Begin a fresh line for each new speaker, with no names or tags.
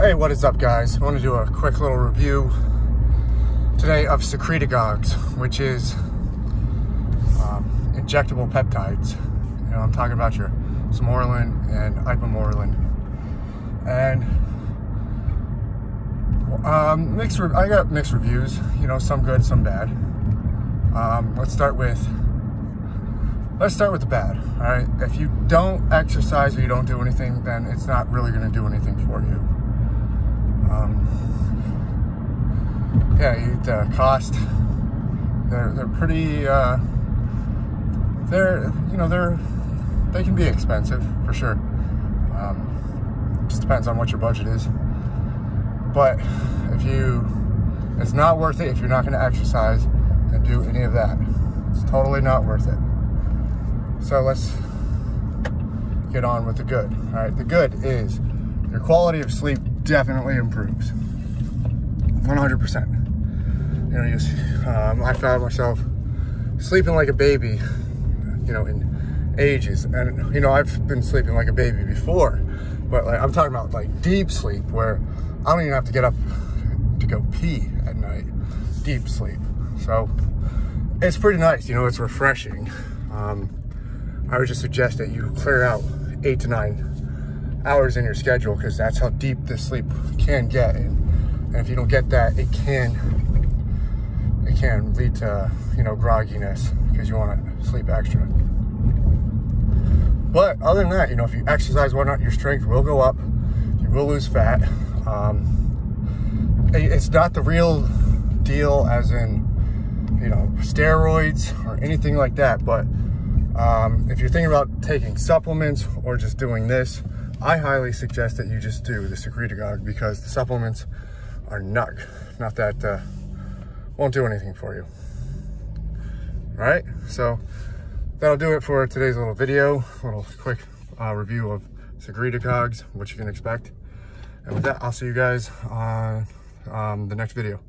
Hey, what is up guys? I want to do a quick little review today of secretagogues, which is um, injectable peptides. You know, I'm talking about your Sermorelin and Ipamorelin. And um, mixed, I got mixed reviews, you know, some good, some bad. Um, let's start with, let's start with the bad, all right? If you don't exercise or you don't do anything, then it's not really gonna do anything for you. Um, yeah, the uh, cost, they're, they're pretty, uh, they're, you know, they're, they can be expensive for sure. Um, just depends on what your budget is. But if you, it's not worth it if you're not going to exercise and do any of that. It's totally not worth it. So let's get on with the good. All right, the good is your quality of sleep definitely improves. 100%. Know, um, I found myself sleeping like a baby, you know, in ages. And, you know, I've been sleeping like a baby before, but like, I'm talking about like deep sleep where I don't even have to get up to go pee at night. Deep sleep. So it's pretty nice, you know, it's refreshing. Um, I would just suggest that you clear out eight to nine hours in your schedule because that's how deep this sleep can get. And, and if you don't get that, it can it can lead to, you know, grogginess because you want to sleep extra. But other than that, you know, if you exercise, whatnot, your strength will go up. You will lose fat. Um, it's not the real deal as in, you know, steroids or anything like that. But um, if you're thinking about taking supplements or just doing this, I highly suggest that you just do the secretagogue because the supplements are nug. Not that uh, won't do anything for you. All right, so that'll do it for today's little video, little quick uh, review of secretagogues, what you can expect. And with that, I'll see you guys on um, the next video.